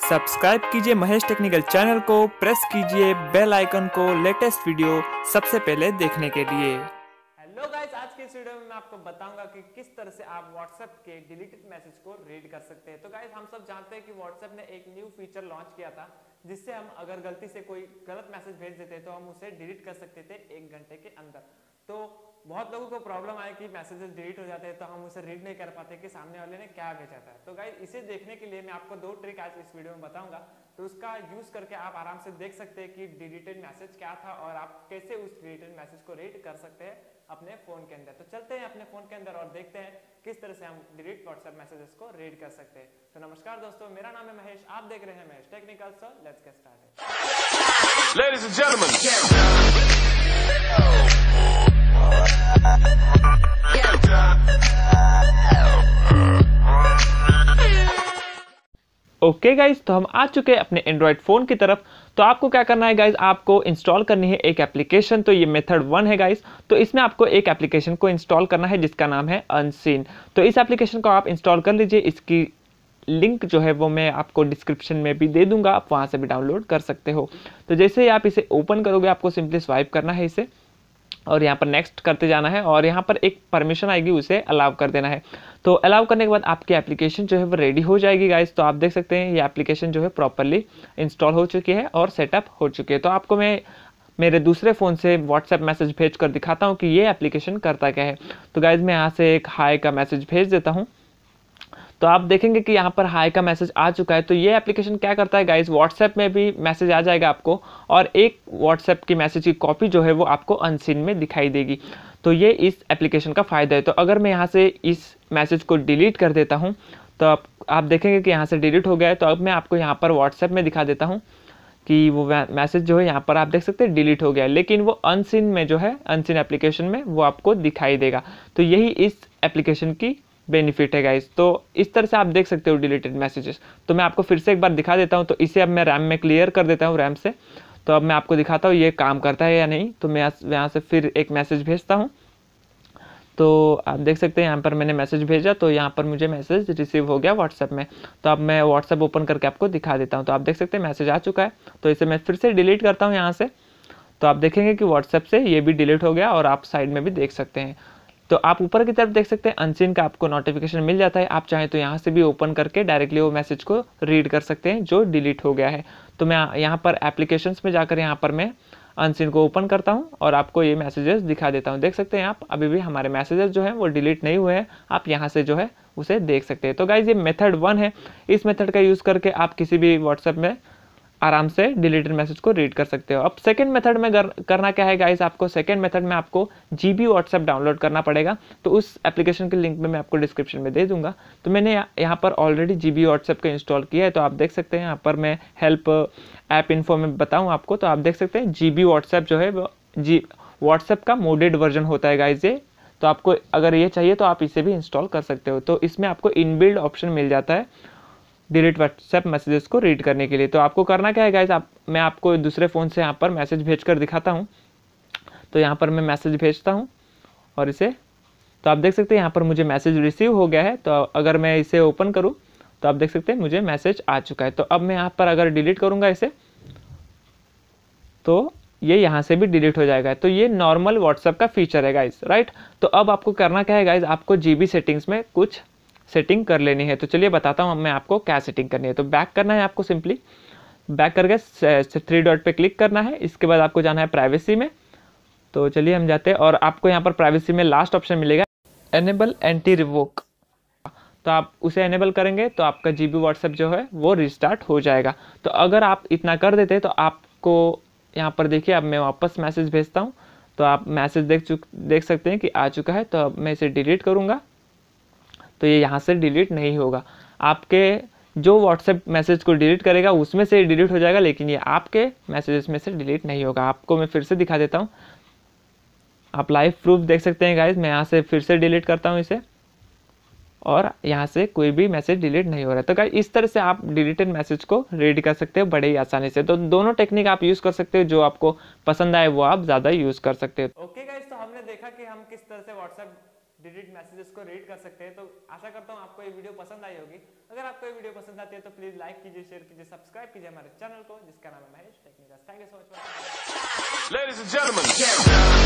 Subscribe कीजिए Mahesh technical channel को, press कीजिए बेल आइकन को लेटेस्ट वीडियो सबसे पहले देखने के लिए। हेलो गाइस आज के इस वीडियो में मैं आपको बताऊँगा कि किस तरह से आप व्हाट्सएप के डिलीटेड मैसेज को रीड कर सकते हैं। तो गाइस हम सब जानते हैं कि व्हाट्सएप ने एक न्यू फीचर लॉन्च किया था, जिससे हम अगर गलती से कोई गलत मैसेज भेज देते तो हम उसे डिलीट कर सकते थे एक घंटे के अंदर। तो बहुत लोगों को प्रॉब्लम आए कि मैसेजेस डिलीट हो जाते हैं तो हम उसे रीड नहीं कर पाते कि सामने वाले ने क्या भेजा था। तो गाइस इसे देखने के लिए मैं आपको दो ट्रिक आज इस वीडियो में बताऊँगा। तो उसका यूज़ करके आप आराम से देख सकते हैं कि डिलीटेड मैसेज क्या था और आप कैसे उस डिलीटेड मैसेज को रीड कर सकते हैं अपने फ़ोन के अंदर। तो चलते हैं अपने फ़ोन के अंदर और देखते हैं किस तरह से हम डिलीट व्हाट्सएप मैसेजेस को रीड कर सकते हैं। तो नमस्कार दोस्तों, मेरा नाम है महेश, आप देख रहे हैं Mahesh technical so let's get started. Okay guys तो हम आ चुके हैं अपने एंड्रॉयड फ़ोन की तरफ़। तो आपको क्या करना है गाइज़ आपको इंस्टॉल करनी है एक एप्लीकेशन तो ये मेथड वन है गाइज़ तो इसमें आपको एक एप्लीकेशन को इंस्टॉल करना है, जिसका नाम है अनसीन तो इस एप्लीकेशन को आप इंस्टॉल कर लीजिए। इसकी लिंक जो है, वो मैं आपको डिस्क्रिप्शन में भी दे दूँगा। आप वहाँ से भी डाउनलोड कर सकते हो। तो जैसे ही आप इसे ओपन करोगे, आपको सिंपली स्वाइप करना है इसे। और यहाँ पर नेक्स्ट करते जाना है और यहाँ पर एक परमिशन आएगी, उसे अलाउ कर देना है। तो अलाउ करने के बाद आपकी एप्लीकेशन जो है वो रेडी हो जाएगी गाइज़ तो आप देख सकते हैं, ये एप्लीकेशन जो है प्रॉपरली इंस्टॉल हो चुकी है और सेटअप हो चुकी है। तो आपको मैं, मेरे दूसरे फ़ोन से व्हाट्सएप मैसेज भेज कर दिखाता हूँ कि ये एप्लीकेशन करता क्या है। तो गाइज़ मैं यहाँ से एक हाई का मैसेज भेज देता हूँ। तो आप देखेंगे कि यहाँ पर हाई का मैसेज आ चुका है। तो ये एप्लीकेशन क्या करता है गाइज़ व्हाट्सएप में भी मैसेज आ जाएगा आपको और एक व्हाट्सएप की मैसेज की कॉपी जो है वो आपको अनसीन में दिखाई देगी। तो ये इस एप्लीकेशन का फ़ायदा है। तो अगर मैं यहाँ से इस मैसेज को डिलीट कर देता हूँ तो आप आप देखेंगे कि यहाँ से डिलीट हो गया है। तो अब मैं आपको यहाँ पर व्हाट्सएप में दिखा देता हूँ कि वो मैसेज जो है यहाँ पर आप देख सकते हैं डिलीट हो गया है। लेकिन वो अनसिन में जो है अनसिन एप्लीकेशन में वो आपको दिखाई देगा। तो यही इस एप्लीकेशन की बेनिफिट है गाइज़ तो इस तरह से आप देख सकते हो डिलीटेड मैसेजेस तो मैं आपको फिर से एक बार दिखा देता हूँ तो इसे अब मैं रैम में क्लियर कर देता हूँ रैम से. तो अब मैं आपको दिखाता हूँ ये काम करता है या नहीं. तो मैं यहाँ से फिर एक मैसेज भेजता हूँ. तो आप देख सकते हैं यहाँ पर मैंने मैसेज भेजा तो यहाँ पर मुझे मैसेज रिसीव हो गया व्हाट्सएप में. तो अब मैं व्हाट्सएप ओपन करके आपको दिखा देता हूँ. तो आप देख सकते हैं मैसेज आ चुका है. तो इसे मैं फिर से डिलीट करता हूँ यहाँ से. तो आप देखेंगे कि व्हाट्सएप से ये भी डिलीट हो गया और आप साइड में भी देख सकते हैं. तो आप ऊपर की तरफ़ देख सकते हैं, अनसीन का आपको नोटिफिकेशन मिल जाता है। आप चाहें तो यहाँ से भी ओपन करके डायरेक्टली वो मैसेज को रीड कर सकते हैं, जो डिलीट हो गया है। तो मैं यहाँ पर एप्लीकेशंस में जाकर यहाँ पर मैं अनसीन को ओपन करता हूँ और आपको ये मैसेजेस दिखा देता हूँ। देख सकते हैं आप, अभी भी हमारे मैसेजेस जो हैं वो डिलीट नहीं हुए हैं। आप यहाँ से जो है उसे देख सकते हैं। तो गाइज़ ये मेथड वन है। इस मेथड का यूज़ करके आप किसी भी व्हाट्सएप में आराम से डिलीटेड मैसेज को रीड कर सकते हो। अब सेकंड मेथड में करना क्या है गाइस आपको सेकंड मेथड में आपको जी बी व्हाट्सएप डाउनलोड करना पड़ेगा। तो उस एप्लीकेशन के लिंक में मैं आपको डिस्क्रिप्शन में दे दूँगा। तो मैंने यहाँ पर ऑलरेडी जी बी व्हाट्सएप का इंस्टॉल किया है तो आप देख सकते हैं यहाँ पर मैं हेल्प ऐप इन्फो में बताऊँ आपको। तो आप देख सकते हैं जी बी व्हाट्सएप जो है जी व्हाट्सएप का मोडेड वर्जन होता है गाइज़ ये। तो आपको अगर ये चाहिए तो आप इसे भी इंस्टॉल कर सकते हो। तो इसमें आपको इनबिल्ड ऑप्शन मिल जाता है। डिलीट व्हाट्सएप मैसेजेस को रीड करने के लिए। तो आपको करना क्या है गाइज़ आप, मैं आपको दूसरे फ़ोन से यहाँ पर मैसेज भेज कर दिखाता हूँ। तो यहाँ पर मैं मैसेज भेजता हूँ और इसे तो आप देख सकते हैं यहाँ पर मुझे मैसेज रिसीव हो गया है। तो अगर मैं इसे ओपन करूँ तो आप देख सकते हैं मुझे मैसेज आ चुका है। तो अब मैं यहाँ पर अगर डिलीट करूँगा इसे तो ये यहाँ से भी डिलीट हो जाएगा। तो ये नॉर्मल व्हाट्सएप का फीचर है गाइज़ राइट तो अब आपको करना क्या है गाइज़ आपको जीबी सेटिंग्स में कुछ सेटिंग कर लेनी है। तो चलिए बताता हूँ मैं आपको क्या सेटिंग करनी है। तो बैक करना है आपको सिंपली बैक करके थ्री डॉट पे क्लिक करना है। इसके बाद आपको जाना है प्राइवेसी में। तो चलिए हम जाते हैं। और आपको यहाँ पर प्राइवेसी में लास्ट ऑप्शन मिलेगा। एनेबल एंटी रिवोक तो आप उसे एनेबल करेंगे तो आपका जी बी व्हाट्सएप जो है वो रिस्टार्ट हो जाएगा। तो अगर आप इतना कर देते तो आपको यहाँ पर देखिए, अब मैं वापस मैसेज भेजता हूँ। तो आप मैसेज देख चुक, देख सकते हैं कि आ चुका है। तो अब मैं इसे डिलीट करूँगा। तो ये यहाँ से डिलीट नहीं होगा। आपके जो व्हाट्सएप मैसेज को डिलीट करेगा, उसमें से डिलीट हो जाएगा, लेकिन ये आपके मैसेजेस में से डिलीट नहीं होगा। आपको मैं फिर से दिखा देता हूँ। आप लाइव प्रूफ देख सकते हैं गाइज़ मैं यहाँ से फिर से डिलीट करता हूँ इसे। और यहाँ से कोई भी मैसेज डिलीट नहीं हो रहा है। तो गाइज़ इस तरह से आप डिलीटेड मैसेज को रीड कर सकते हो बड़े ही आसानी से। तो दोनों टेक्निक आप यूज़ कर सकते हो, जो आपको पसंद आए, वो आप ज़्यादा यूज़ कर सकते हो। ओके गाइस तो हमने देखा कि हम किस तरह से व्हाट्सएप डिलीट मैसेजेस को रीड कर सकते हैं तो आशा करता हूँ आपको ये वीडियो पसंद आई होगी अगर आपको ये वीडियो पसंद आती है तो प्लीज़ लाइक कीजिए शेयर कीजिए सब्सक्राइब कीजिए हमारे चैनल को, जिसका नाम है Mahesh technical thank you so much Ladies.